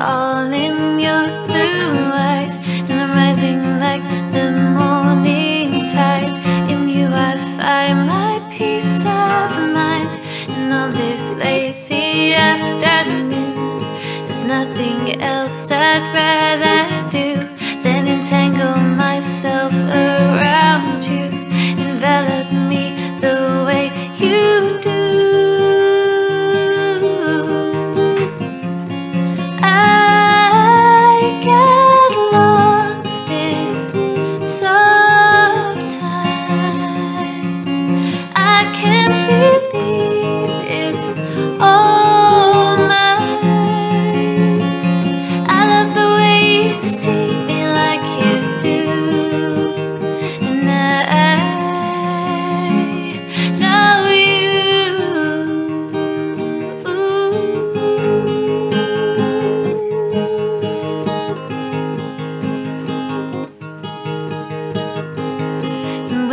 all in your blue eyes And I'm rising like the morning tide. In you I find my peace of mind. And on this lazy afternoon There's nothing else I'd rather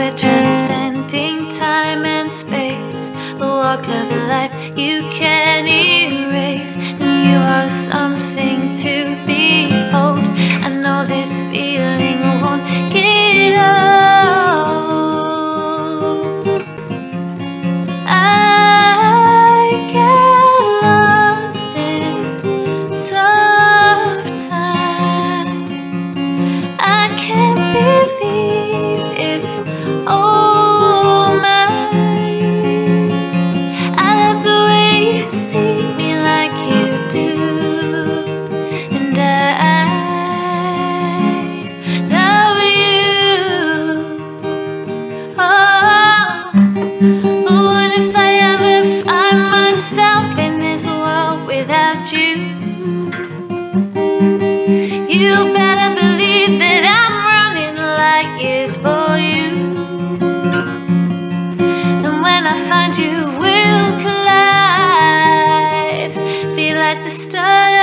We're transcending time and space, a walk of life you can erase, and you are. You will collide. Be like the stars.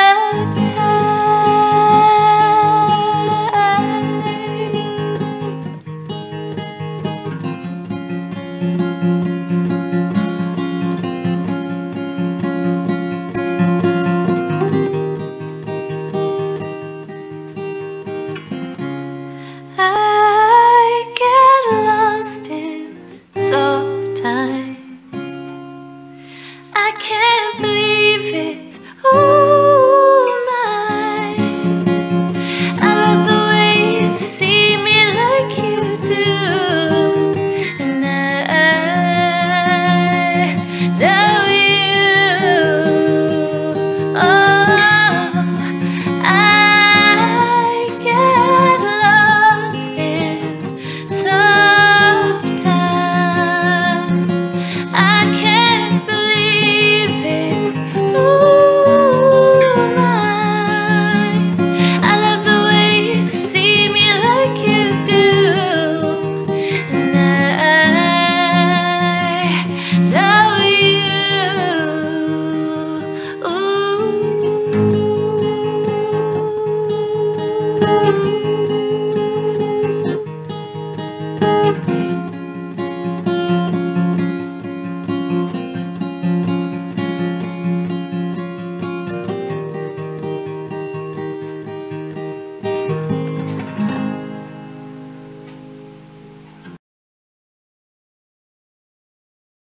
you.